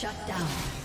Shut down.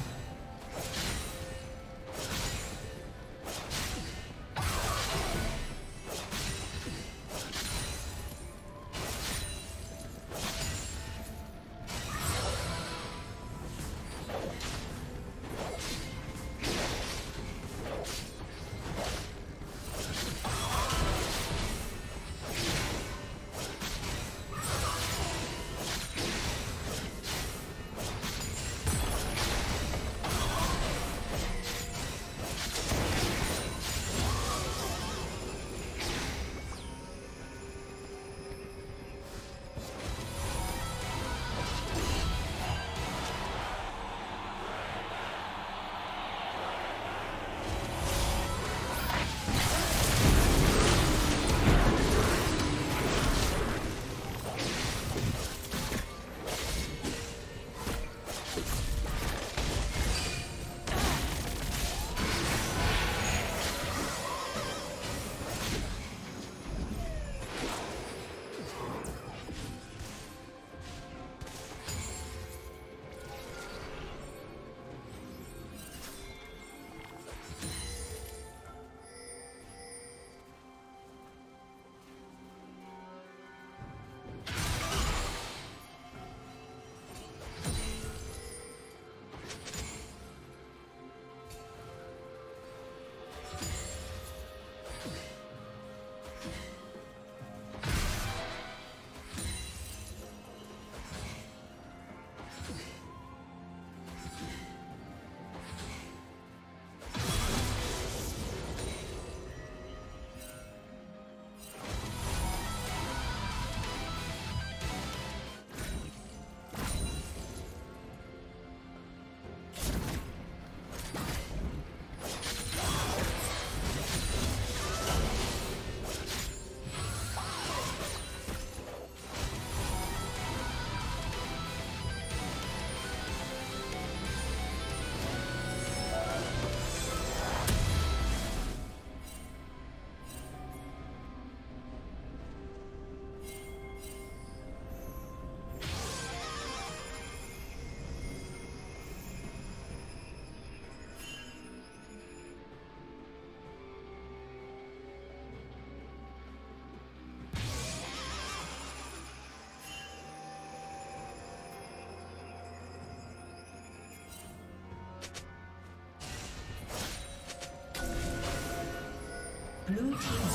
Blue team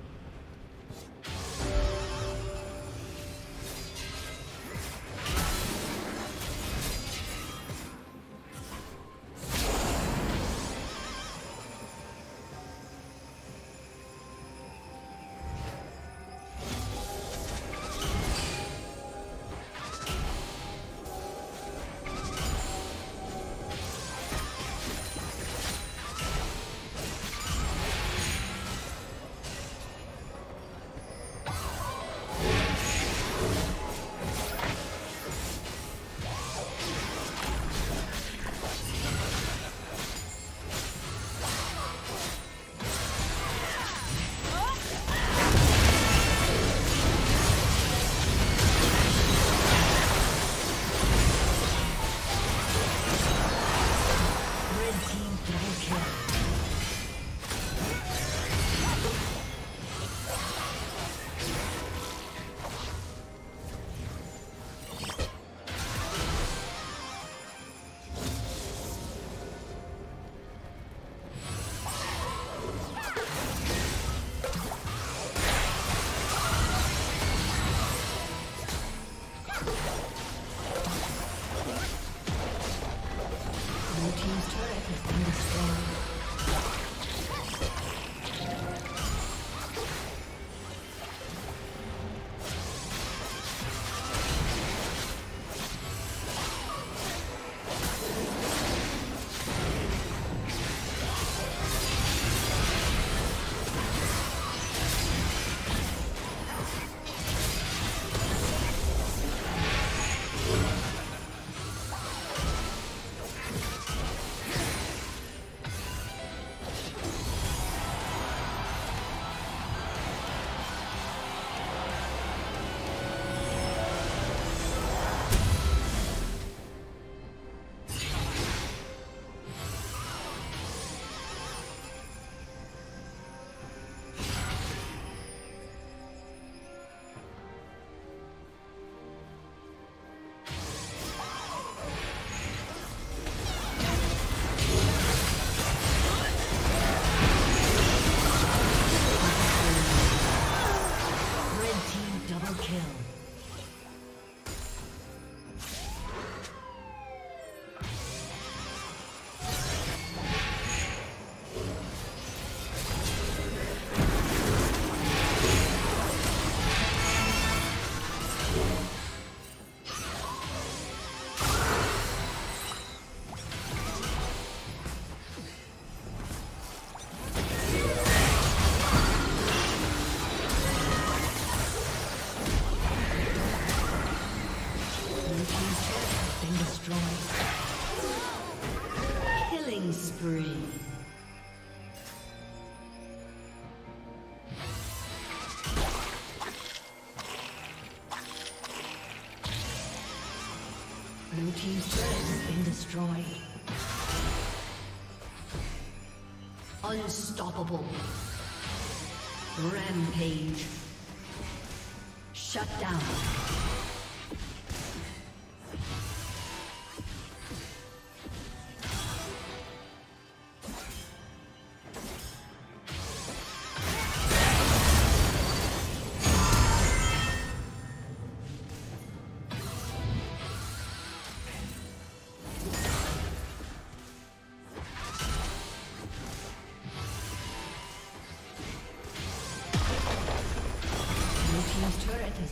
Team's turret has been destroyed. Unstoppable. Rampage. Shut down.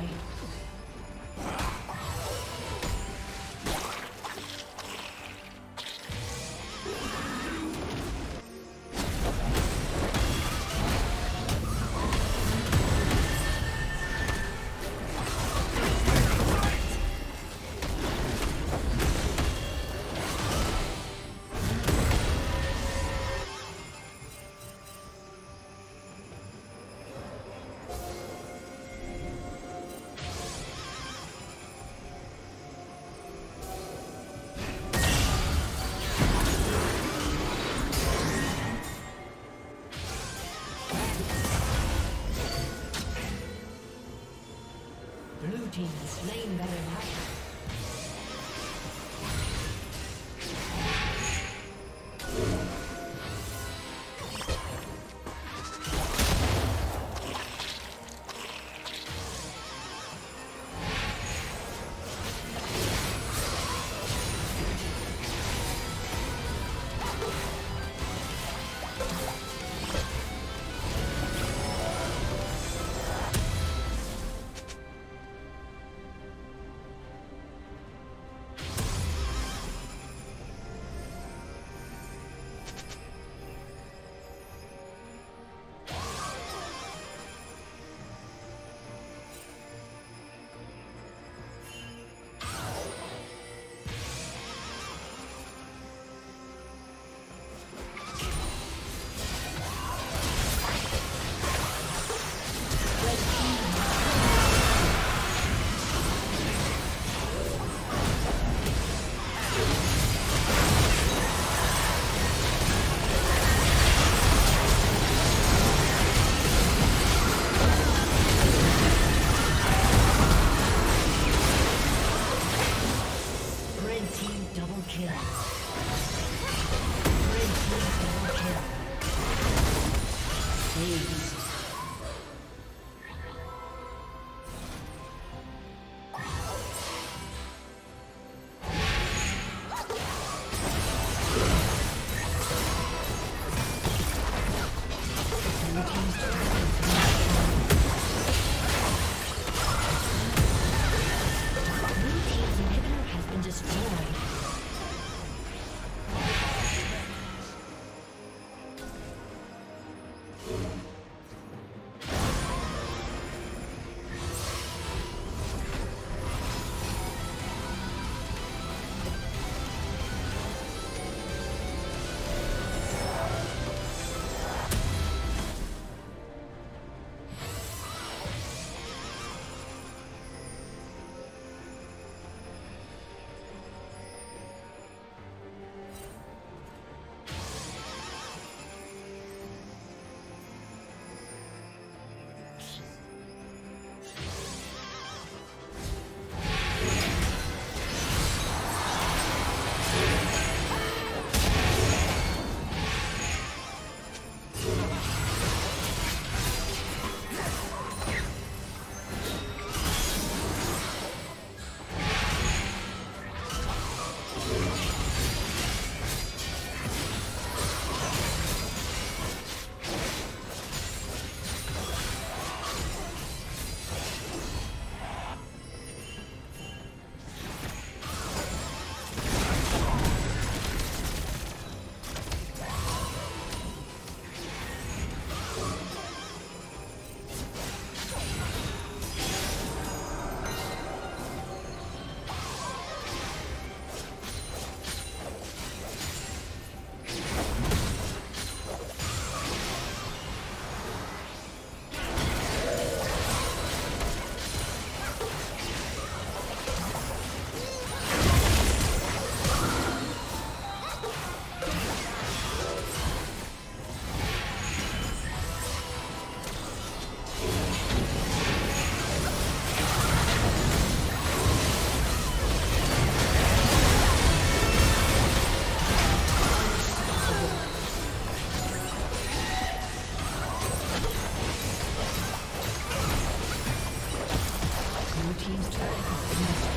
Been Thank you.